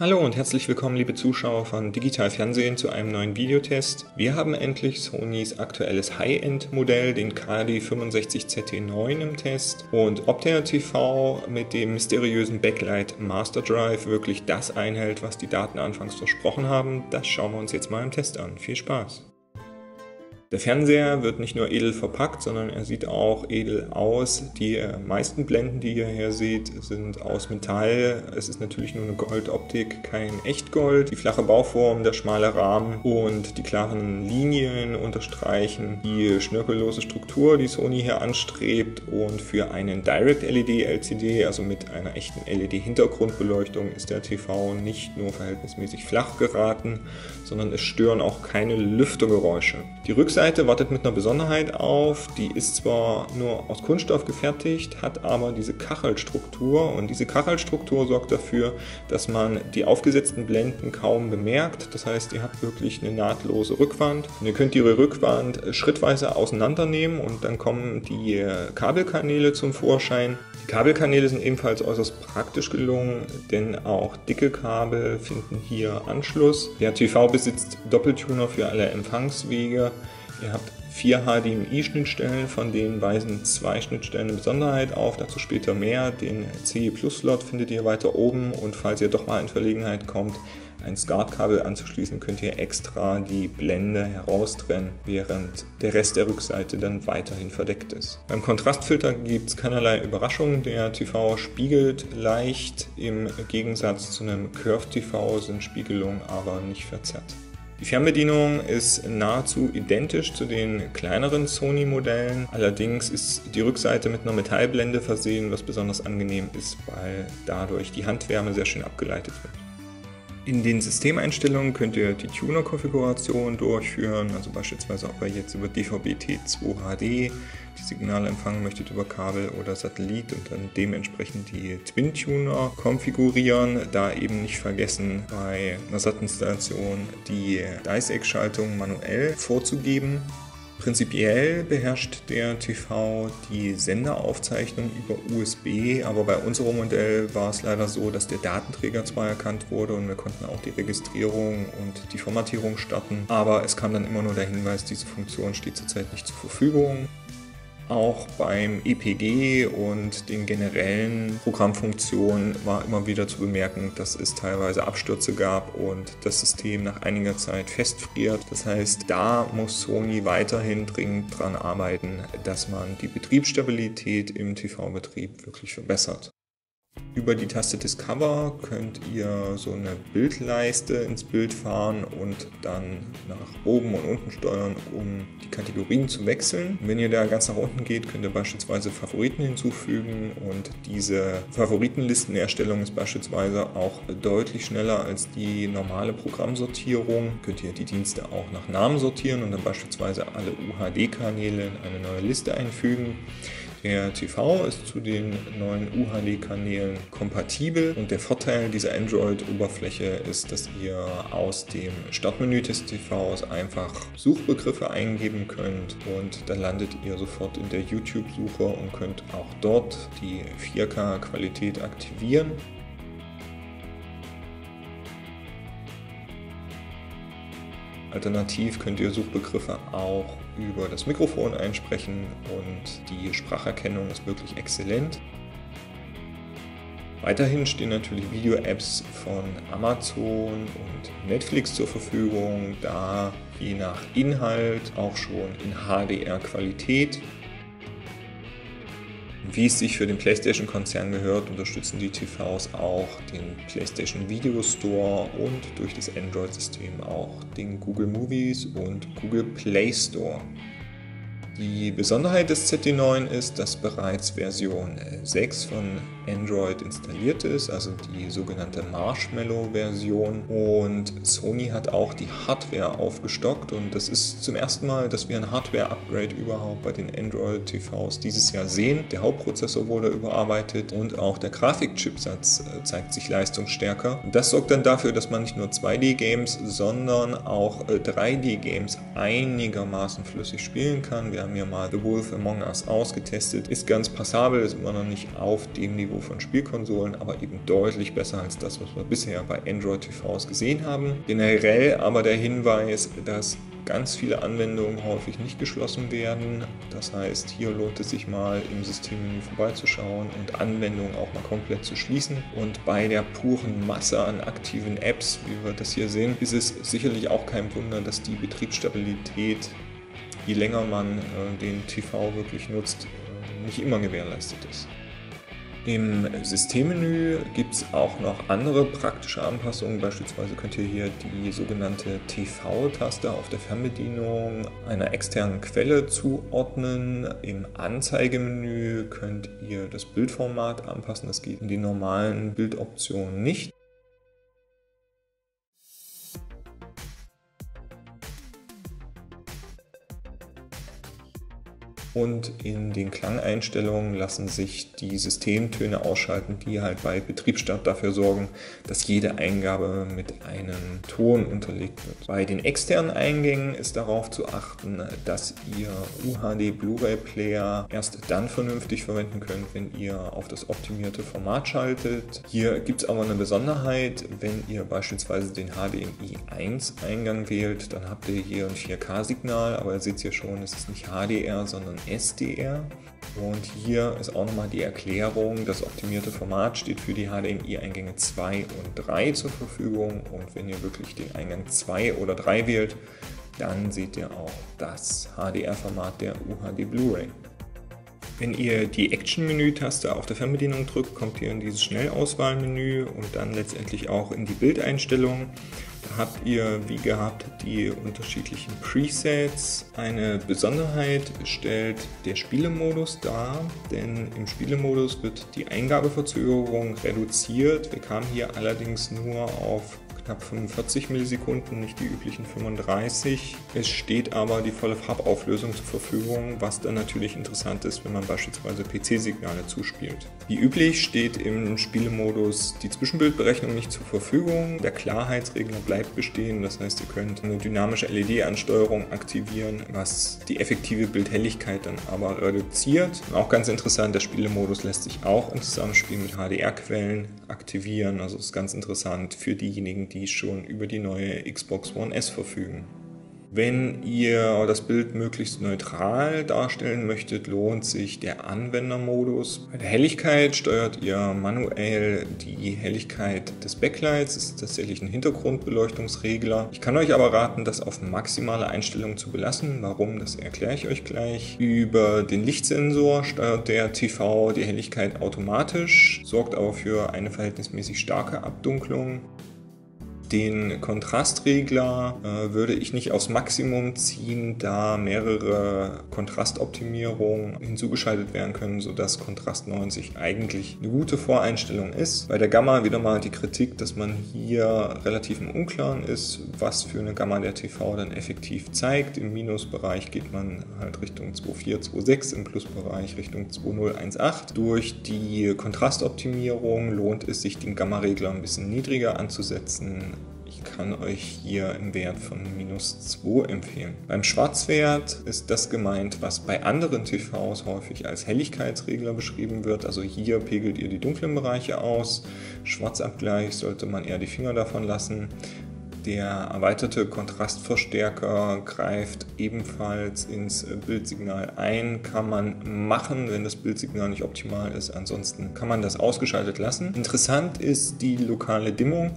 Hallo und herzlich willkommen, liebe Zuschauer von Digital Fernsehen, zu einem neuen Videotest. Wir haben endlich Sonys aktuelles High-End-Modell, den KD65ZT9 im Test. Und ob der TV mit dem mysteriösen Backlight Master Drive wirklich das einhält, was die Daten anfangs versprochen haben, das schauen wir uns jetzt mal im Test an. Viel Spaß! Der Fernseher wird nicht nur edel verpackt, sondern er sieht auch edel aus. Die äh, meisten Blenden, die ihr hier seht, sind aus Metall. Es ist natürlich nur eine Goldoptik, kein Echtgold. Die flache Bauform, der schmale Rahmen und die klaren Linien unterstreichen die schnörkellose Struktur, die Sony hier anstrebt. Und für einen Direct LED LCD, also mit einer echten LED-Hintergrundbeleuchtung, ist der TV nicht nur verhältnismäßig flach geraten, sondern es stören auch keine Lüftergeräusche. Die Rückseite Rückseite wartet mit einer Besonderheit auf. Die ist zwar nur aus Kunststoff gefertigt, hat aber diese Kachelstruktur und diese Kachelstruktur sorgt dafür, dass man die aufgesetzten Blenden kaum bemerkt. Das heißt, ihr habt wirklich eine nahtlose Rückwand. Und ihr könnt ihre Rückwand schrittweise auseinandernehmen und dann kommen die Kabelkanäle zum Vorschein. Die Kabelkanäle sind ebenfalls äußerst praktisch gelungen, denn auch dicke Kabel finden hier Anschluss. Der TV besitzt Doppeltuner für alle Empfangswege. Ihr habt vier HDMI-Schnittstellen, von denen weisen zwei Schnittstellen eine Besonderheit auf, dazu später mehr. Den CE Plus Slot findet ihr weiter oben und falls ihr doch mal in Verlegenheit kommt, ein SCART-Kabel anzuschließen, könnt ihr extra die Blende heraustrennen, während der Rest der Rückseite dann weiterhin verdeckt ist. Beim Kontrastfilter gibt es keinerlei Überraschung. Der TV spiegelt leicht. Im Gegensatz zu einem Curved TV sind Spiegelungen aber nicht verzerrt. Die Fernbedienung ist nahezu identisch zu den kleineren Sony-Modellen. Allerdings ist die Rückseite mit einer Metallblende versehen, was besonders angenehm ist, weil dadurch die Handwärme sehr schön abgeleitet wird. In den Systemeinstellungen könnt ihr die Tuner-Konfiguration durchführen, also beispielsweise ob ihr jetzt über DVB-T2 HD die Signale empfangen möchtet über Kabel oder Satellit und dann dementsprechend die Twin-Tuner konfigurieren. Da eben nicht vergessen, bei einer SAT-Installation die Dice-Egg-Schaltung manuell vorzugeben. Prinzipiell beherrscht der TV die Senderaufzeichnung über USB, aber bei unserem Modell war es leider so, dass der Datenträger zwar erkannt wurde und wir konnten auch die Registrierung und die Formatierung starten, aber es kam dann immer nur der Hinweis, diese Funktion steht zurzeit nicht zur Verfügung. Auch beim EPG und den generellen Programmfunktionen war immer wieder zu bemerken, dass es teilweise Abstürze gab und das System nach einiger Zeit festfriert. Das heißt, da muss Sony weiterhin dringend daran arbeiten, dass man die Betriebsstabilität im TV-Betrieb wirklich verbessert. Über die Taste Discover könnt ihr so eine Bildleiste ins Bild fahren und dann nach oben und unten steuern, um die Kategorien zu wechseln. Wenn ihr da ganz nach unten geht, könnt ihr beispielsweise Favoriten hinzufügen und diese Favoritenlistenerstellung ist beispielsweise auch deutlich schneller als die normale Programmsortierung. Könnt ihr die Dienste auch nach Namen sortieren und dann beispielsweise alle UHD-Kanäle in eine neue Liste einfügen. Der TV ist zu den neuen UHD-Kanälen kompatibel und der Vorteil dieser Android-Oberfläche ist, dass ihr aus dem Startmenü des TVs einfach Suchbegriffe eingeben könnt und dann landet ihr sofort in der YouTube-Suche und könnt auch dort die 4K-Qualität aktivieren. Alternativ könnt ihr Suchbegriffe auch über das Mikrofon einsprechen und die Spracherkennung ist wirklich exzellent. Weiterhin stehen natürlich Video-Apps von Amazon und Netflix zur Verfügung, da je nach Inhalt auch schon in HDR-Qualität wie es sich für den PlayStation-Konzern gehört, unterstützen die TVs auch den PlayStation Video Store und durch das Android-System auch den Google Movies und Google Play Store. Die Besonderheit des ZD9 ist, dass bereits Version 6 von Android installiert ist, also die sogenannte Marshmallow-Version. Und Sony hat auch die Hardware aufgestockt und das ist zum ersten Mal, dass wir ein Hardware-Upgrade überhaupt bei den Android-TVs dieses Jahr sehen. Der Hauptprozessor wurde überarbeitet und auch der Grafikchipsatz äh, zeigt sich leistungsstärker. Das sorgt dann dafür, dass man nicht nur 2D-Games, sondern auch 3D-Games äh, einigermaßen flüssig spielen kann. Wir haben ja mal The Wolf Among Us ausgetestet. Ist ganz passabel, ist immer noch nicht auf dem Niveau von Spielkonsolen, aber eben deutlich besser als das, was wir bisher bei Android TVs gesehen haben. Generell aber der Hinweis, dass ganz viele Anwendungen häufig nicht geschlossen werden. Das heißt, hier lohnt es sich mal im Systemmenü vorbeizuschauen und Anwendungen auch mal komplett zu schließen. Und bei der puren Masse an aktiven Apps, wie wir das hier sehen, ist es sicherlich auch kein Wunder, dass die Betriebsstabilität, je länger man äh, den TV wirklich nutzt, äh, nicht immer gewährleistet ist. Im Systemmenü gibt es auch noch andere praktische Anpassungen. Beispielsweise könnt ihr hier die sogenannte TV-Taste auf der Fernbedienung einer externen Quelle zuordnen. Im Anzeigemenü könnt ihr das Bildformat anpassen. Das geht in den normalen Bildoptionen nicht. Und in den Klangeinstellungen lassen sich die Systemtöne ausschalten, die halt bei Betriebsstart dafür sorgen, dass jede Eingabe mit einem Ton unterlegt wird. Bei den externen Eingängen ist darauf zu achten, dass ihr UHD Blu-ray Player erst dann vernünftig verwenden könnt, wenn ihr auf das optimierte Format schaltet. Hier gibt es aber eine Besonderheit, wenn ihr beispielsweise den HDMI 1 Eingang wählt, dann habt ihr hier ein 4K-Signal, aber ihr seht hier schon, es ist nicht HDR, sondern SDR. Und hier ist auch nochmal die Erklärung, das optimierte Format steht für die HDMI-Eingänge 2 und 3 zur Verfügung. Und wenn ihr wirklich den Eingang 2 oder 3 wählt, dann seht ihr auch das HDR-Format der UHD Blu-ray. Wenn ihr die Action-Menü-Taste auf der Fernbedienung drückt, kommt ihr in dieses Schnellauswahlmenü und dann letztendlich auch in die Bildeinstellungen. Da habt ihr wie gehabt die unterschiedlichen Presets. Eine Besonderheit stellt der Spielemodus dar, denn im Spielemodus wird die Eingabeverzögerung reduziert. Wir kamen hier allerdings nur auf knapp 45 Millisekunden, nicht die üblichen 35. Es steht aber die volle Farbauflösung zur Verfügung, was dann natürlich interessant ist, wenn man beispielsweise PC-Signale zuspielt. Wie üblich steht im Spielemodus die Zwischenbildberechnung nicht zur Verfügung. Der Klarheitsregler bleibt bestehen, das heißt, ihr könnt eine dynamische LED-Ansteuerung aktivieren, was die effektive Bildhelligkeit dann aber reduziert. Auch ganz interessant, der Spielemodus lässt sich auch im Zusammenspiel mit HDR-Quellen aktivieren. Also ist ganz interessant für diejenigen, die schon über die neue Xbox One S verfügen. Wenn ihr das Bild möglichst neutral darstellen möchtet, lohnt sich der Anwendermodus. Bei der Helligkeit steuert ihr manuell die Helligkeit des Backlights. Das ist tatsächlich ein Hintergrundbeleuchtungsregler. Ich kann euch aber raten, das auf maximale Einstellung zu belassen. Warum, das erkläre ich euch gleich. Über den Lichtsensor steuert der TV die Helligkeit automatisch, sorgt aber für eine verhältnismäßig starke Abdunklung. Den Kontrastregler äh, würde ich nicht aufs Maximum ziehen, da mehrere Kontrastoptimierungen hinzugeschaltet werden können, sodass Kontrast 90 eigentlich eine gute Voreinstellung ist. Bei der Gamma wieder mal die Kritik, dass man hier relativ im Unklaren ist, was für eine Gamma der TV dann effektiv zeigt. Im Minusbereich geht man halt Richtung 2.4, 2.6, im Plusbereich Richtung 2.0, Durch die Kontrastoptimierung lohnt es sich, den Gamma-Regler ein bisschen niedriger anzusetzen kann euch hier im Wert von minus 2 empfehlen. Beim Schwarzwert ist das gemeint, was bei anderen TVs häufig als Helligkeitsregler beschrieben wird. Also hier pegelt ihr die dunklen Bereiche aus. Schwarzabgleich sollte man eher die Finger davon lassen. Der erweiterte Kontrastverstärker greift ebenfalls ins Bildsignal ein. Kann man machen, wenn das Bildsignal nicht optimal ist. Ansonsten kann man das ausgeschaltet lassen. Interessant ist die lokale Dimmung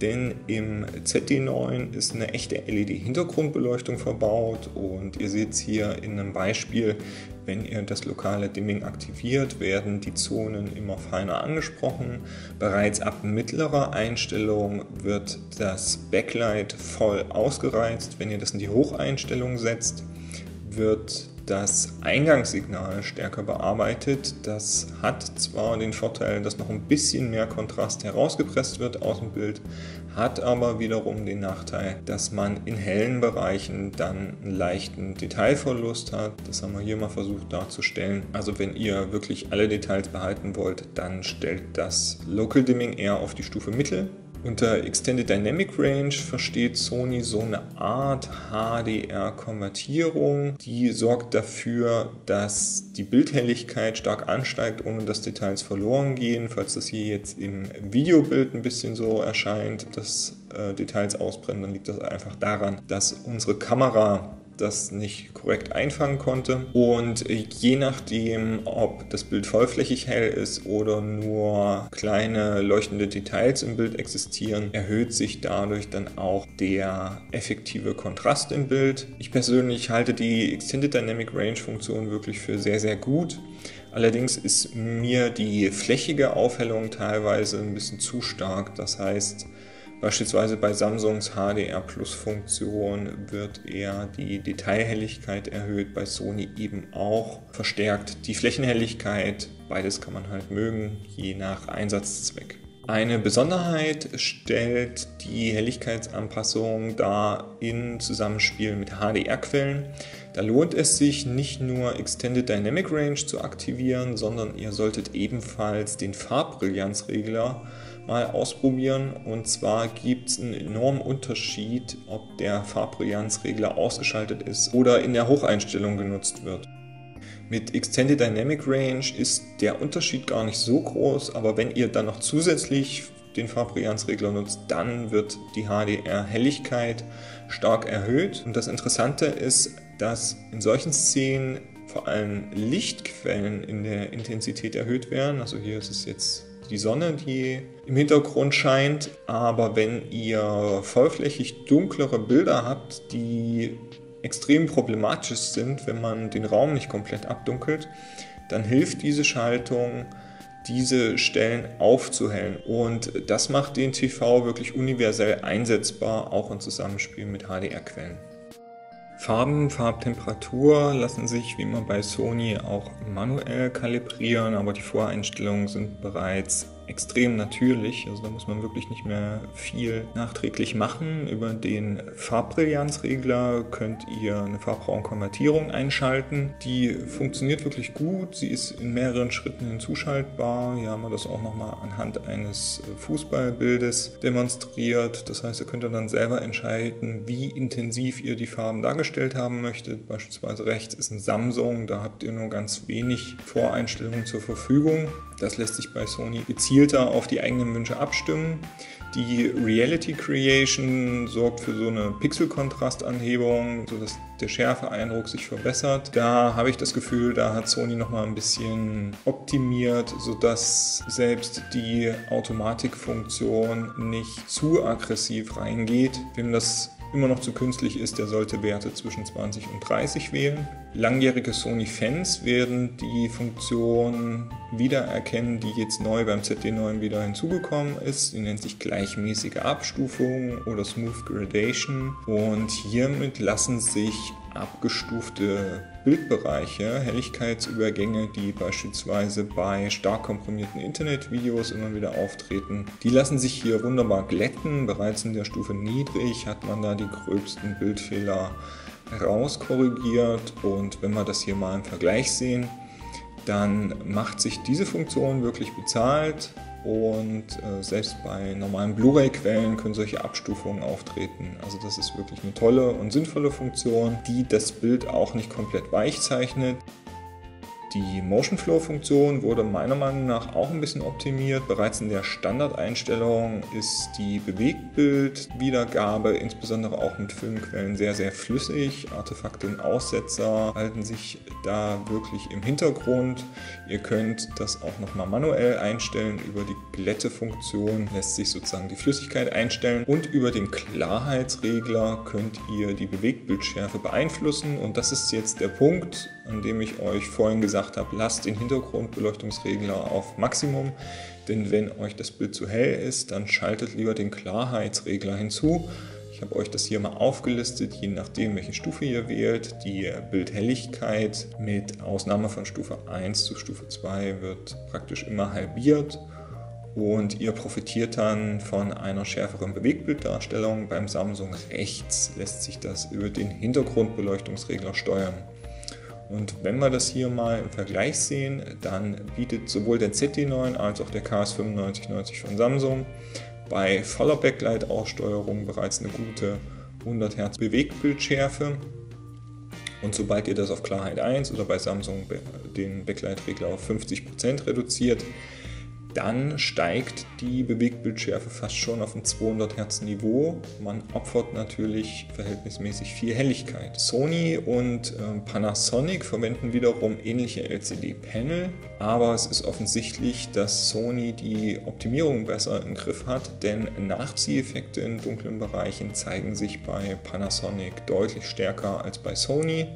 denn im ZD9 ist eine echte LED-Hintergrundbeleuchtung verbaut und ihr seht es hier in einem Beispiel, wenn ihr das lokale Dimming aktiviert, werden die Zonen immer feiner angesprochen. Bereits ab mittlerer Einstellung wird das Backlight voll ausgereizt. Wenn ihr das in die Hocheinstellung setzt, wird das Eingangssignal stärker bearbeitet. Das hat zwar den Vorteil, dass noch ein bisschen mehr Kontrast herausgepresst wird aus dem Bild, hat aber wiederum den Nachteil, dass man in hellen Bereichen dann einen leichten Detailverlust hat. Das haben wir hier mal versucht darzustellen. Also wenn ihr wirklich alle Details behalten wollt, dann stellt das Local Dimming eher auf die Stufe Mittel Unter Extended Dynamic Range versteht Sony so eine Art HDR-Konvertierung, die sorgt dafür, dass die Bildhelligkeit stark ansteigt, ohne dass Details verloren gehen. Falls das hier jetzt im Videobild ein bisschen so erscheint, dass äh, Details ausbrennen, dann liegt das einfach daran, dass unsere Kamera das nicht korrekt einfangen konnte. Und je nachdem, ob das Bild vollflächig hell ist oder nur kleine leuchtende Details im Bild existieren, erhöht sich dadurch dann auch der effektive Kontrast im Bild. Ich persönlich halte die Extended Dynamic Range Funktion wirklich für sehr, sehr gut. Allerdings ist mir die flächige Aufhellung teilweise ein bisschen zu stark. Das heißt, Beispielsweise bei Samsungs HDR Plus Funktion wird eher die Detailhelligkeit erhöht, bei Sony eben auch verstärkt die Flächenhelligkeit. Beides kann man halt mögen, je nach Einsatzzweck. Eine Besonderheit stellt die Helligkeitsanpassung dar in Zusammenspiel mit HDR-Quellen. Da lohnt es sich nicht nur Extended Dynamic Range zu aktivieren, sondern ihr solltet ebenfalls den Farbbrillanzregler mal ausprobieren. Und zwar gibt es einen enormen Unterschied, ob der Farbbrillanzregler ausgeschaltet ist oder in der Hocheinstellung genutzt wird. Mit Extended Dynamic Range ist der Unterschied gar nicht so groß, aber wenn ihr dann noch zusätzlich den Farbbrillanzregler nutzt, dann wird die HDR-Helligkeit stark erhöht. Und das Interessante ist, dass in solchen Szenen vor allem Lichtquellen in der Intensität erhöht werden. Also hier ist es jetzt die Sonne, die im Hintergrund scheint. Aber wenn ihr vollflächig dunklere Bilder habt, die extrem problematisch sind, wenn man den Raum nicht komplett abdunkelt, dann hilft diese Schaltung, diese Stellen aufzuhellen. Und das macht den TV wirklich universell einsetzbar, auch im Zusammenspiel mit HDR-Quellen. Farben, Farbtemperatur lassen sich wie immer bei Sony auch manuell kalibrieren, aber die Voreinstellungen sind bereits extrem natürlich. Also da muss man wirklich nicht mehr viel nachträglich machen. Über den Farbbrillanzregler könnt ihr eine Farbraumkonvertierung einschalten. Die funktioniert wirklich gut. Sie ist in mehreren Schritten hinzuschaltbar. Hier haben wir das auch nochmal anhand eines Fußballbildes demonstriert. Das heißt, ihr könnt dann selber entscheiden, wie intensiv ihr die Farben dargestellt haben möchtet. Beispielsweise rechts ist ein Samsung, da habt ihr nur ganz wenig Voreinstellungen zur Verfügung. Das lässt sich bei Sony gezielter auf die eigenen Wünsche abstimmen. Die Reality Creation sorgt für so eine Pixelkontrastanhebung, sodass der Schärfeeindruck sich verbessert. Da habe ich das Gefühl, da hat Sony noch mal ein bisschen optimiert, sodass selbst die Automatikfunktion nicht zu aggressiv reingeht. Wem das immer noch zu künstlich ist, der sollte Werte zwischen 20 und 30 wählen. Langjährige Sony-Fans werden die Funktion wiedererkennen, die jetzt neu beim ZD9 wieder hinzugekommen ist. Die nennt sich gleichmäßige Abstufung oder Smooth Gradation und hiermit lassen sich abgestufte Bildbereiche, Helligkeitsübergänge, die beispielsweise bei stark komprimierten Internetvideos immer wieder auftreten, die lassen sich hier wunderbar glätten. Bereits in der Stufe niedrig hat man da die gröbsten Bildfehler rauskorrigiert und wenn wir das hier mal im Vergleich sehen, dann macht sich diese Funktion wirklich bezahlt und äh, selbst bei normalen Blu-ray-Quellen können solche Abstufungen auftreten. Also das ist wirklich eine tolle und sinnvolle Funktion, die das Bild auch nicht komplett weich zeichnet. Die Motion Flow Funktion wurde meiner Meinung nach auch ein bisschen optimiert. Bereits in der Standardeinstellung ist die Bewegtbildwiedergabe, insbesondere auch mit Filmquellen, sehr, sehr flüssig. Artefakte und Aussetzer halten sich da wirklich im Hintergrund. Ihr könnt das auch nochmal manuell einstellen. Über die Glätte-Funktion lässt sich sozusagen die Flüssigkeit einstellen und über den Klarheitsregler könnt ihr die Bewegtbildschärfe beeinflussen. Und das ist jetzt der Punkt, an dem ich euch vorhin gesagt habe, lasst den Hintergrundbeleuchtungsregler auf Maximum, denn wenn euch das Bild zu hell ist, dann schaltet lieber den Klarheitsregler hinzu. Ich habe euch das hier mal aufgelistet, je nachdem, welche Stufe ihr wählt. Die Bildhelligkeit mit Ausnahme von Stufe 1 zu Stufe 2 wird praktisch immer halbiert und ihr profitiert dann von einer schärferen Bewegtbilddarstellung. Beim Samsung rechts lässt sich das über den Hintergrundbeleuchtungsregler steuern. Und wenn wir das hier mal im Vergleich sehen, dann bietet sowohl der ZD9 als auch der KS9590 von Samsung bei voller Backlight-Aussteuerung bereits eine gute 100 Hertz Bewegtbildschärfe. Und sobald ihr das auf Klarheit 1 oder bei Samsung den Backlight-Regler auf 50% reduziert, dann steigt die Bewegtbildschärfe fast schon auf ein 200 Hertz Niveau. Man opfert natürlich verhältnismäßig viel Helligkeit. Sony und äh, Panasonic verwenden wiederum ähnliche LCD-Panel, aber es ist offensichtlich, dass Sony die Optimierung besser im Griff hat, denn Nachzieheffekte in dunklen Bereichen zeigen sich bei Panasonic deutlich stärker als bei Sony.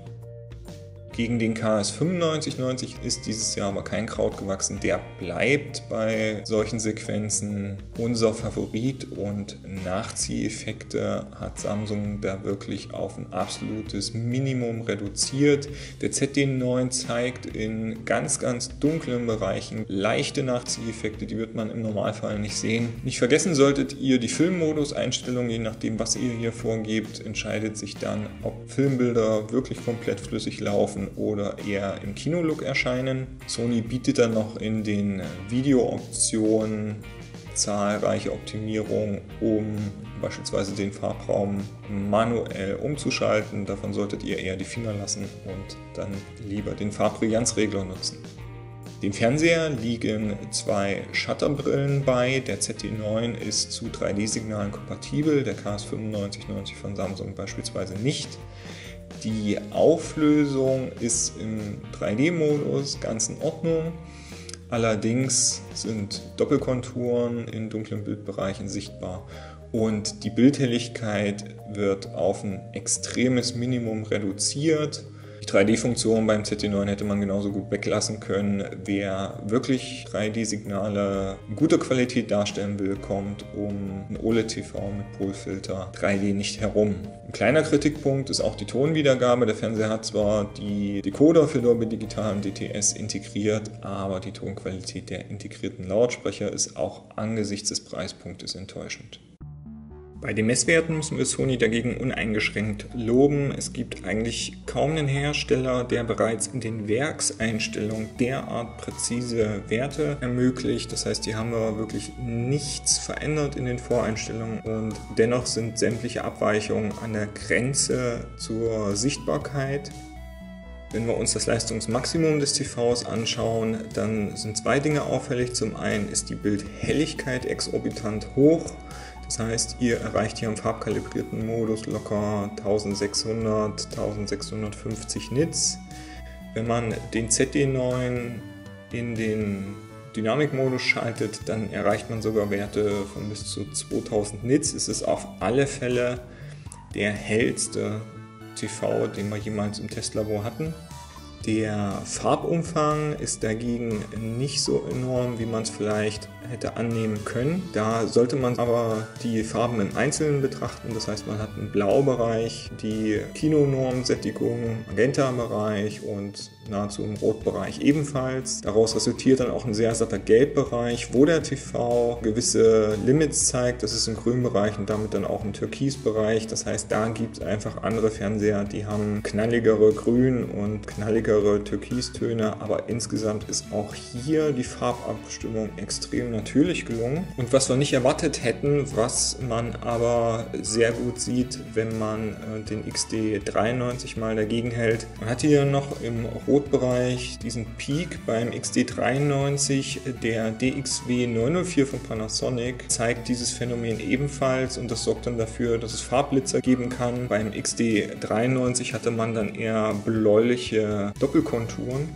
Gegen den KS 9590 ist dieses Jahr aber kein Kraut gewachsen. Der bleibt bei solchen Sequenzen unser Favorit und Nachzieheffekte hat Samsung da wirklich auf ein absolutes Minimum reduziert. Der ZD9 zeigt in ganz, ganz dunklen Bereichen leichte Nachzieheffekte, die wird man im Normalfall nicht sehen. Nicht vergessen solltet ihr die Filmmodus-Einstellung, je nachdem was ihr hier vorgebt, entscheidet sich dann, ob Filmbilder wirklich komplett flüssig laufen oder eher im Kinolook erscheinen. Sony bietet dann noch in den Videooptionen zahlreiche Optimierungen, um beispielsweise den Farbraum manuell umzuschalten. Davon solltet ihr eher die Finger lassen und dann lieber den Farbbrillanzregler nutzen. Dem Fernseher liegen zwei Shutterbrillen bei. Der ZT9 ist zu 3D-Signalen kompatibel, der KS9590 von Samsung beispielsweise nicht. Die Auflösung ist im 3D-Modus ganz in Ordnung. Allerdings sind Doppelkonturen in dunklen Bildbereichen sichtbar und die Bildhelligkeit wird auf ein extremes Minimum reduziert. Die 3D-Funktion beim ZT9 hätte man genauso gut weglassen können. Wer wirklich 3D-Signale in guter Qualität darstellen will, kommt um ein OLED-TV mit Polfilter 3D nicht herum. Ein kleiner Kritikpunkt ist auch die Tonwiedergabe. Der Fernseher hat zwar die Decoder für Dolby Digital und DTS integriert, aber die Tonqualität der integrierten Lautsprecher ist auch angesichts des Preispunktes enttäuschend. Bei den Messwerten müssen wir Sony dagegen uneingeschränkt loben. Es gibt eigentlich kaum einen Hersteller, der bereits in den Werkseinstellungen derart präzise Werte ermöglicht. Das heißt, hier haben wir wirklich nichts verändert in den Voreinstellungen und dennoch sind sämtliche Abweichungen an der Grenze zur Sichtbarkeit. Wenn wir uns das Leistungsmaximum des TVs anschauen, dann sind zwei Dinge auffällig. Zum einen ist die Bildhelligkeit exorbitant hoch. Das heißt, ihr erreicht hier im farbkalibrierten Modus locker 1600, 1650 Nits. Wenn man den ZD9 in den Dynamikmodus schaltet, dann erreicht man sogar Werte von bis zu 2000 Nits. Es ist auf alle Fälle der hellste TV, den wir jemals im Testlabor hatten. Der Farbumfang ist dagegen nicht so enorm, wie man es vielleicht hätte annehmen können. Da sollte man aber die Farben im Einzelnen betrachten. Das heißt, man hat einen Blaubereich, die Kinonormsättigung, Magenta-Bereich und nahezu im Rotbereich ebenfalls. Daraus resultiert dann auch ein sehr satter Gelbbereich, wo der TV gewisse Limits zeigt. Das ist im Grünbereich und damit dann auch im Türkisbereich. Das heißt, da gibt es einfach andere Fernseher, die haben knalligere Grün- und knalligere Türkistöne. Aber insgesamt ist auch hier die Farbabstimmung extrem natürlich gelungen. Und was wir nicht erwartet hätten, was man aber sehr gut sieht, wenn man äh, den XD93 mal dagegen hält. Man hat hier noch im Rotbereich diesen Peak beim XD93. Der DXW 904 von Panasonic zeigt dieses Phänomen ebenfalls und das sorgt dann dafür, dass es Farbblitzer geben kann. Beim XD93 hatte man dann eher bläuliche Doppelkonturen.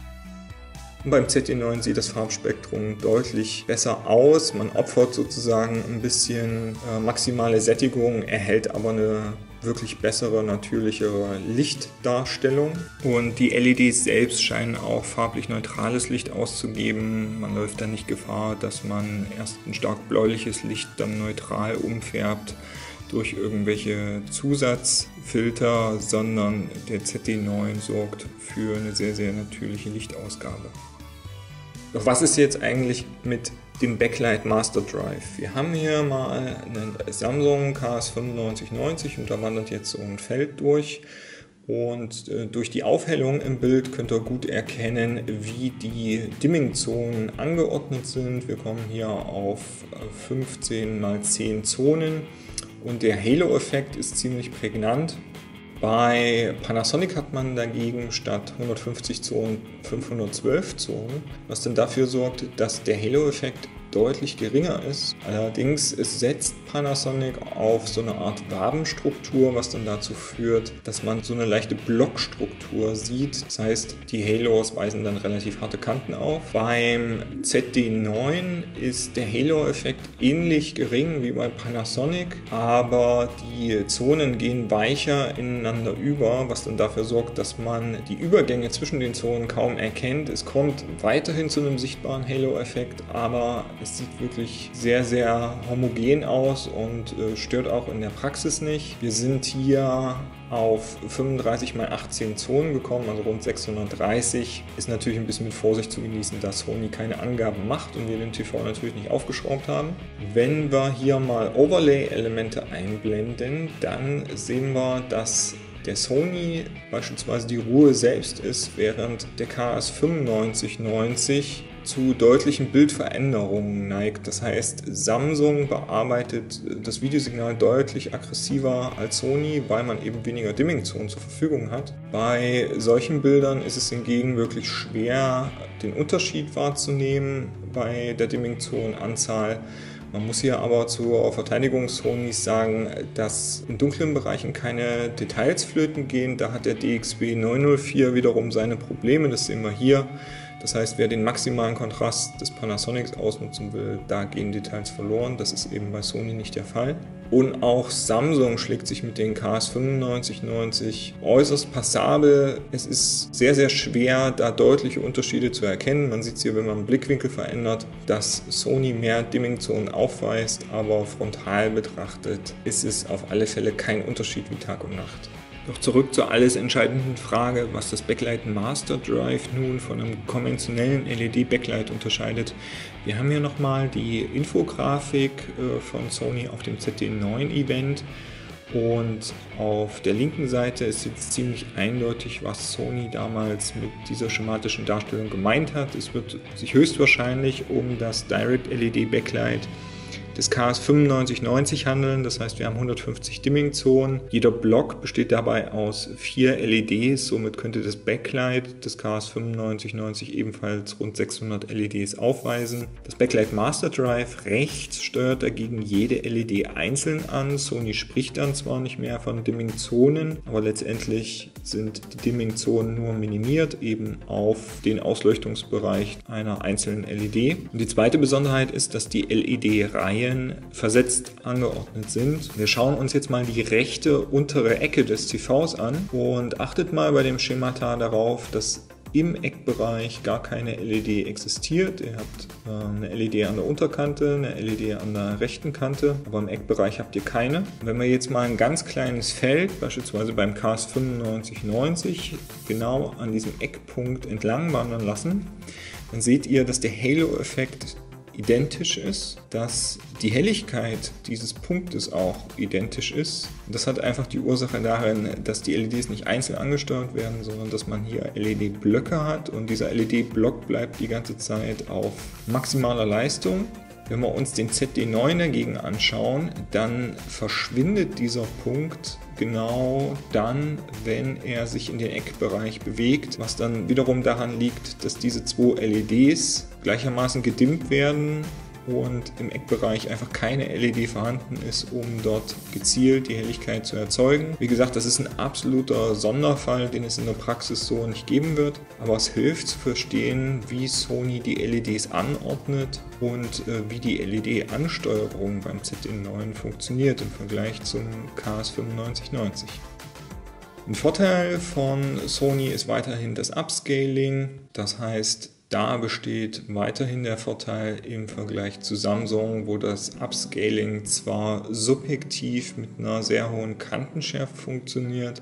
Und beim ZD9 sieht das Farbspektrum deutlich besser aus. Man opfert sozusagen ein bisschen äh, maximale Sättigung, erhält aber eine wirklich bessere, natürlichere Lichtdarstellung. Und die LEDs selbst scheinen auch farblich neutrales Licht auszugeben. Man läuft da nicht Gefahr, dass man erst ein stark bläuliches Licht dann neutral umfärbt durch irgendwelche Zusatzfilter, sondern der ZD9 sorgt für eine sehr, sehr natürliche Lichtausgabe. Doch was ist jetzt eigentlich mit dem Backlight Master Drive? Wir haben hier mal einen Samsung KS9590 und da wandert jetzt so ein Feld durch Und äh, durch die Aufhellung im Bild könnt ihr gut erkennen, wie die Dimming-Zonen angeordnet sind. Wir kommen hier auf 15 mal 10 Zonen und der Halo-Effekt ist ziemlich prägnant. Bei Panasonic hat man dagegen statt 150 Zonen 512 Zonen, was dann dafür sorgt, dass der Halo-Effekt deutlich geringer ist. Allerdings setzt Panasonic auf so eine Art Wabenstruktur, was dann dazu führt, dass man so eine leichte Blockstruktur sieht. Das heißt, die Halos weisen dann relativ harte Kanten auf. Beim ZD9 ist der Halo-Effekt ähnlich gering wie bei Panasonic, aber die Zonen gehen weicher ineinander über, was dann dafür sorgt, dass man die Übergänge zwischen den Zonen kaum erkennt. Es kommt weiterhin zu einem sichtbaren Halo-Effekt, aber es sieht wirklich sehr, sehr homogen aus und äh, stört auch in der Praxis nicht. Wir sind hier auf 35 x 18 Zonen gekommen, also rund 630. Ist natürlich ein bisschen mit Vorsicht zu genießen, dass Sony keine Angaben macht und wir den TV natürlich nicht aufgeschraubt haben. Wenn wir hier mal Overlay-Elemente einblenden, dann sehen wir, dass der Sony beispielsweise die Ruhe selbst ist, während der KS 9590 zu deutlichen Bildveränderungen neigt. Das heißt, Samsung bearbeitet das Videosignal deutlich aggressiver als Sony, weil man eben weniger Dimming-Zonen zur Verfügung hat. Bei solchen Bildern ist es hingegen wirklich schwer, den Unterschied wahrzunehmen bei der Dimming-Zonenanzahl. Man muss hier aber zur Verteidigung Sonys sagen, dass in dunklen Bereichen keine Details flöten gehen. Da hat der DXB 904 wiederum seine Probleme, das sehen wir hier. Das heißt, wer den maximalen Kontrast des Panasonics ausnutzen will, da gehen Details verloren. Das ist eben bei Sony nicht der Fall. Und auch Samsung schlägt sich mit den KS 9590 äußerst passabel. Es ist sehr, sehr schwer, da deutliche Unterschiede zu erkennen. Man sieht es hier, wenn man den Blickwinkel verändert, dass Sony mehr Dimming-Zonen aufweist, aber frontal betrachtet ist es auf alle Fälle kein Unterschied wie Tag und Nacht. Doch zurück zur alles entscheidenden Frage, was das Backlight Master Drive nun von einem konventionellen LED-Backlight unterscheidet. Wir haben hier nochmal die Infografik äh, von Sony auf dem ZD9-Event und auf der linken Seite ist jetzt ziemlich eindeutig, was Sony damals mit dieser schematischen Darstellung gemeint hat. Es wird sich höchstwahrscheinlich um das Direct LED Backlight des KS 9590 handeln. Das heißt, wir haben 150 Dimming-Zonen. Jeder Block besteht dabei aus vier LEDs. Somit könnte das Backlight des KS 9590 ebenfalls rund 600 LEDs aufweisen. Das Backlight Master Drive rechts steuert dagegen jede LED einzeln an. Sony spricht dann zwar nicht mehr von Dimming-Zonen, aber letztendlich sind die Dimming-Zonen nur minimiert eben auf den Ausleuchtungsbereich einer einzelnen LED. Und die zweite Besonderheit ist, dass die LED-Reihe Reihen versetzt angeordnet sind. Wir schauen uns jetzt mal die rechte untere Ecke des TVs an und achtet mal bei dem Schemata darauf, dass im Eckbereich gar keine LED existiert. Ihr habt äh, eine LED an der Unterkante, eine LED an der rechten Kante, aber im Eckbereich habt ihr keine. Wenn wir jetzt mal ein ganz kleines Feld, beispielsweise beim CAS 9590, genau an diesem Eckpunkt entlang wandern lassen, dann seht ihr, dass der Halo-Effekt identisch ist, dass die Helligkeit dieses Punktes auch identisch ist. Das hat einfach die Ursache darin, dass die LEDs nicht einzeln angesteuert werden, sondern dass man hier LED-Blöcke hat und dieser LED-Block bleibt die ganze Zeit auf maximaler Leistung wenn wir uns den ZD9 dagegen anschauen, dann verschwindet dieser Punkt genau dann, wenn er sich in den Eckbereich bewegt, was dann wiederum daran liegt, dass diese zwei LEDs gleichermaßen gedimmt werden und im Eckbereich einfach keine LED vorhanden ist, um dort gezielt die Helligkeit zu erzeugen. Wie gesagt, das ist ein absoluter Sonderfall, den es in der Praxis so nicht geben wird, aber es hilft zu verstehen, wie Sony die LEDs anordnet und äh, wie die LED-Ansteuerung beim ZD9 funktioniert im Vergleich zum KS9590. Ein Vorteil von Sony ist weiterhin das Upscaling, das heißt, da besteht weiterhin der Vorteil im Vergleich zu Samsung, wo das Upscaling zwar subjektiv mit einer sehr hohen Kantenschärfe funktioniert,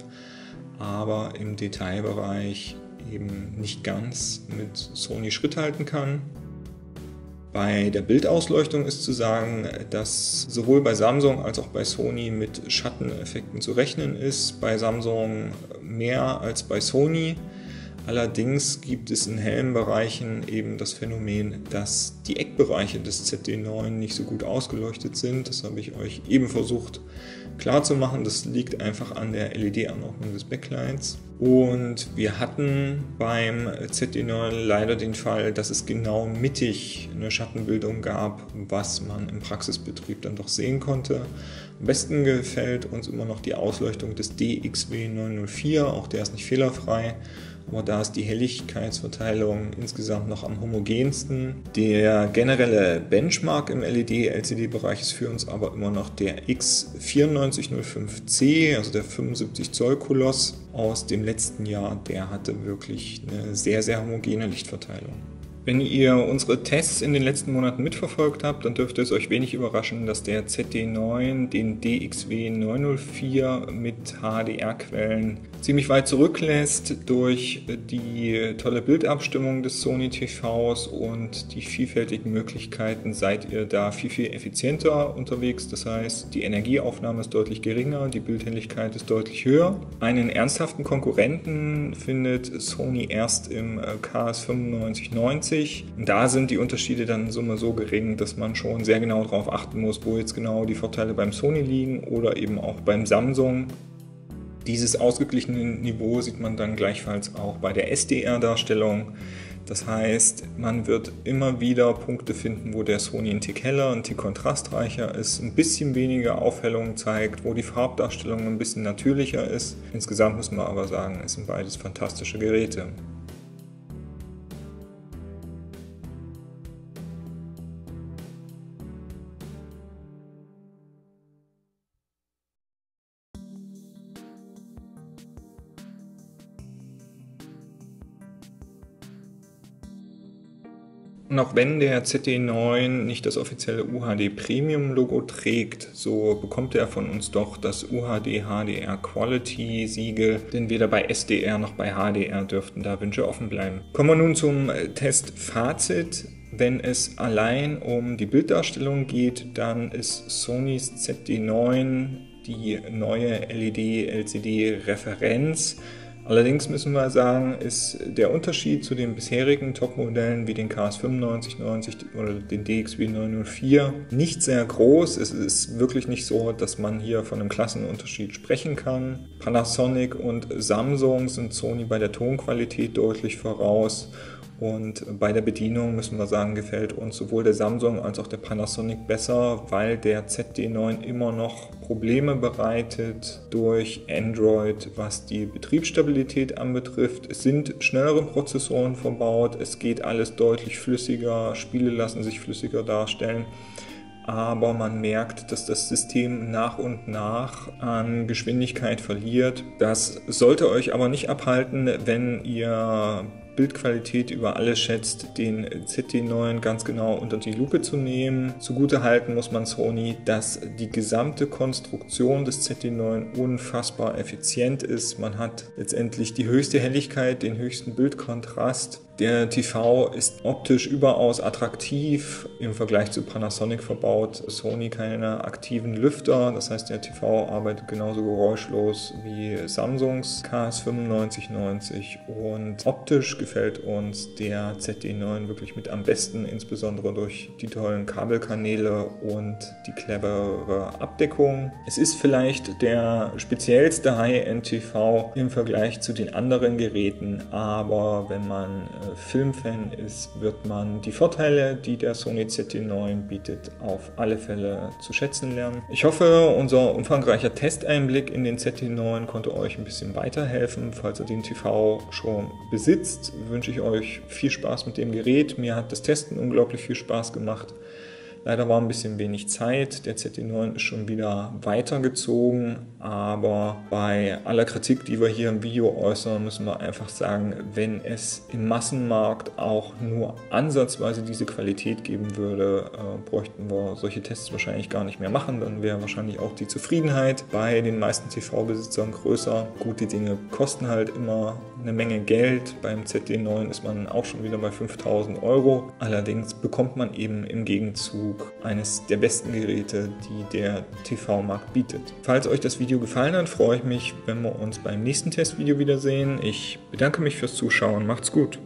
aber im Detailbereich eben nicht ganz mit Sony Schritt halten kann. Bei der Bildausleuchtung ist zu sagen, dass sowohl bei Samsung als auch bei Sony mit Schatteneffekten zu rechnen ist. Bei Samsung mehr als bei Sony. Allerdings gibt es in hellen Bereichen eben das Phänomen, dass die Eckbereiche des ZD9 nicht so gut ausgeleuchtet sind. Das habe ich euch eben versucht klarzumachen. Das liegt einfach an der LED-Anordnung des Backlights. Und wir hatten beim ZD9 leider den Fall, dass es genau mittig eine Schattenbildung gab, was man im Praxisbetrieb dann doch sehen konnte. Am besten gefällt uns immer noch die Ausleuchtung des DXW904, auch der ist nicht fehlerfrei aber da ist die Helligkeitsverteilung insgesamt noch am homogensten. Der generelle Benchmark im LED-LCD-Bereich ist für uns aber immer noch der X9405C, also der 75 Zoll Koloss aus dem letzten Jahr. Der hatte wirklich eine sehr, sehr homogene Lichtverteilung. Wenn ihr unsere Tests in den letzten Monaten mitverfolgt habt, dann dürfte es euch wenig überraschen, dass der ZD9 den DXW 904 mit HDR-Quellen ziemlich weit zurücklässt durch die tolle Bildabstimmung des Sony TVs und die vielfältigen Möglichkeiten seid ihr da viel, viel effizienter unterwegs. Das heißt, die Energieaufnahme ist deutlich geringer, die Bildhelligkeit ist deutlich höher. Einen ernsthaften Konkurrenten findet Sony erst im KS9590. Da sind die Unterschiede dann Summe so gering, dass man schon sehr genau darauf achten muss, wo jetzt genau die Vorteile beim Sony liegen oder eben auch beim Samsung. Dieses ausgeglichene Niveau sieht man dann gleichfalls auch bei der SDR-Darstellung. Das heißt, man wird immer wieder Punkte finden, wo der Sony ein Tick heller, ein Tick kontrastreicher ist, ein bisschen weniger Aufhellung zeigt, wo die Farbdarstellung ein bisschen natürlicher ist. Insgesamt müssen wir aber sagen, es sind beides fantastische Geräte. Und auch wenn der ZD9 nicht das offizielle UHD Premium Logo trägt, so bekommt er von uns doch das UHD HDR Quality Siegel, denn weder bei SDR noch bei HDR dürften da Wünsche offen bleiben. Kommen wir nun zum Testfazit. Wenn es allein um die Bilddarstellung geht, dann ist Sonys ZD9 die neue LED-LCD-Referenz. Allerdings müssen wir sagen, ist der Unterschied zu den bisherigen Top-Modellen wie den KS9590 oder den DXW 904 nicht sehr groß. Es ist wirklich nicht so, dass man hier von einem Klassenunterschied sprechen kann. Panasonic und Samsung sind Sony bei der Tonqualität deutlich voraus und bei der Bedienung müssen wir sagen, gefällt uns sowohl der Samsung als auch der Panasonic besser, weil der ZD9 immer noch Probleme bereitet durch Android, was die Betriebsstabilität anbetrifft. Es sind schnellere Prozessoren verbaut, es geht alles deutlich flüssiger, Spiele lassen sich flüssiger darstellen aber man merkt, dass das System nach und nach an Geschwindigkeit verliert. Das sollte euch aber nicht abhalten, wenn ihr Bildqualität über alles schätzt, den ZT9 ganz genau unter die Lupe zu nehmen. Zugute halten muss man Sony, dass die gesamte Konstruktion des ZT9 unfassbar effizient ist. Man hat letztendlich die höchste Helligkeit, den höchsten Bildkontrast der TV ist optisch überaus attraktiv im Vergleich zu Panasonic verbaut. Sony keine aktiven Lüfter, das heißt der TV arbeitet genauso geräuschlos wie Samsungs KS9590 und optisch gefällt uns der ZD9 wirklich mit am besten, insbesondere durch die tollen Kabelkanäle und die clevere Abdeckung. Es ist vielleicht der speziellste High-End TV im Vergleich zu den anderen Geräten, aber wenn man Filmfan ist, wird man die Vorteile, die der Sony ZT9 bietet, auf alle Fälle zu schätzen lernen. Ich hoffe, unser umfangreicher Testeinblick in den ZT9 konnte euch ein bisschen weiterhelfen. Falls ihr den TV schon besitzt, wünsche ich euch viel Spaß mit dem Gerät. Mir hat das Testen unglaublich viel Spaß gemacht. Leider war ein bisschen wenig Zeit. Der ZD9 ist schon wieder weitergezogen, aber bei aller Kritik, die wir hier im Video äußern, müssen wir einfach sagen, wenn es im Massenmarkt auch nur ansatzweise diese Qualität geben würde, äh, bräuchten wir solche Tests wahrscheinlich gar nicht mehr machen. Dann wäre wahrscheinlich auch die Zufriedenheit bei den meisten TV-Besitzern größer. Gut, die Dinge kosten halt immer eine Menge Geld. Beim ZD9 ist man auch schon wieder bei 5000 Euro. Allerdings bekommt man eben im Gegenzug eines der besten Geräte, die der TV-Markt bietet. Falls euch das Video gefallen hat, freue ich mich, wenn wir uns beim nächsten Testvideo wiedersehen. Ich bedanke mich fürs Zuschauen. Macht's gut.